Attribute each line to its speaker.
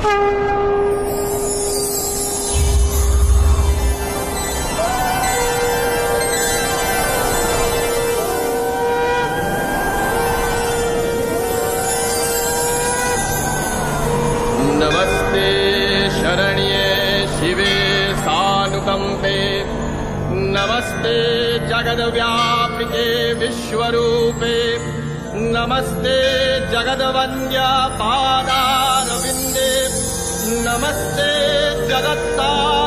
Speaker 1: नमस्ते शरण्ये शिवे सानुकम्पे। नमस्ते जगद्व्यापिके विश्वरूपे। नमस्ते जगद्वन्द्या पादारविन्दे नमस्ते जगत्ता